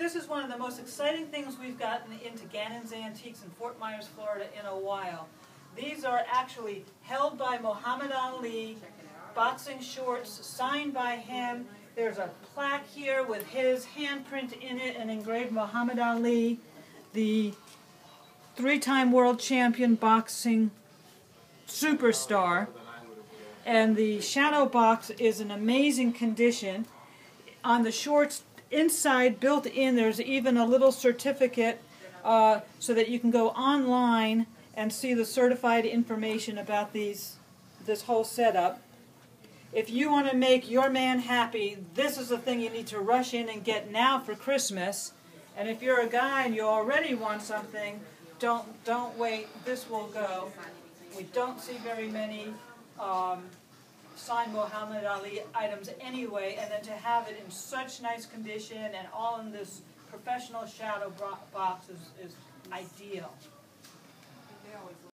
this is one of the most exciting things we've gotten into Gannon's Antiques in Fort Myers, Florida in a while. These are actually held by Muhammad Ali, boxing shorts, signed by him. There's a plaque here with his handprint in it and engraved Muhammad Ali, the three-time world champion boxing superstar. And the shadow box is in amazing condition. On the shorts inside, built in, there's even a little certificate uh, so that you can go online and see the certified information about these, this whole setup. If you want to make your man happy, this is the thing you need to rush in and get now for Christmas. And if you're a guy and you already want something, don't don't wait. This will go. We don't see very many um, signed Muhammad Ali items anyway, and then to have it in such nice condition and all in this professional shadow box is, is ideal.